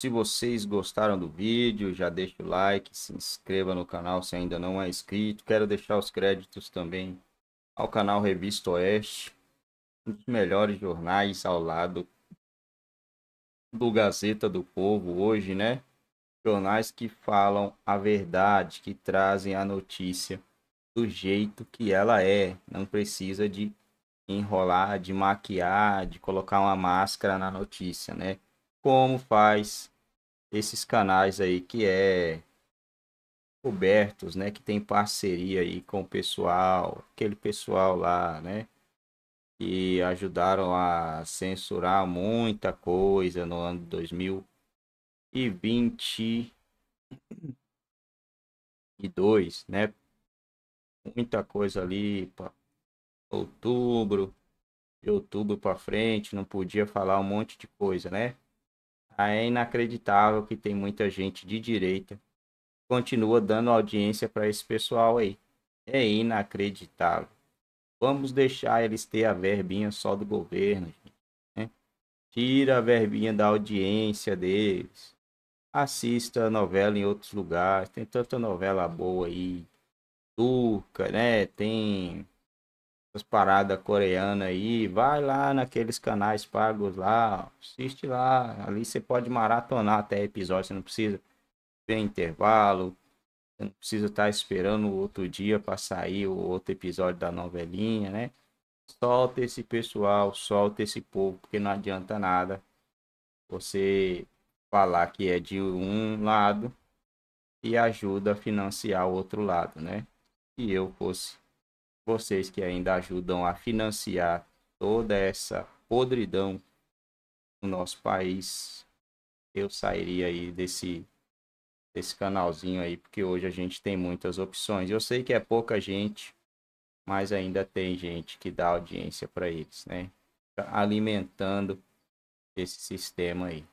Se vocês gostaram do vídeo, já deixa o like, se inscreva no canal se ainda não é inscrito. Quero deixar os créditos também ao canal Revista Oeste, um dos melhores jornais ao lado do Gazeta do Povo hoje, né? Jornais que falam a verdade, que trazem a notícia do jeito que ela é. Não precisa de enrolar, de maquiar, de colocar uma máscara na notícia, né? Como faz esses canais aí que é cobertos, né, que tem parceria aí com o pessoal, aquele pessoal lá, né, que ajudaram a censurar muita coisa no ano 2022, né? Muita coisa ali para outubro, de outubro para frente, não podia falar um monte de coisa, né? É inacreditável que tem muita gente de direita que continua dando audiência para esse pessoal aí. É inacreditável. Vamos deixar eles ter a verbinha só do governo. Gente, né? Tira a verbinha da audiência deles. Assista a novela em outros lugares. Tem tanta novela boa aí. Turca, né? Tem essas paradas coreanas aí, vai lá naqueles canais pagos lá, assiste lá. Ali você pode maratonar até episódio, você não precisa ter intervalo, você não precisa estar tá esperando o outro dia para sair o outro episódio da novelinha, né? Solta esse pessoal, solta esse povo, porque não adianta nada você falar que é de um lado e ajuda a financiar o outro lado, né? Se eu fosse vocês que ainda ajudam a financiar toda essa podridão no nosso país, eu sairia aí desse desse canalzinho aí, porque hoje a gente tem muitas opções. Eu sei que é pouca gente, mas ainda tem gente que dá audiência para eles, né? Alimentando esse sistema aí.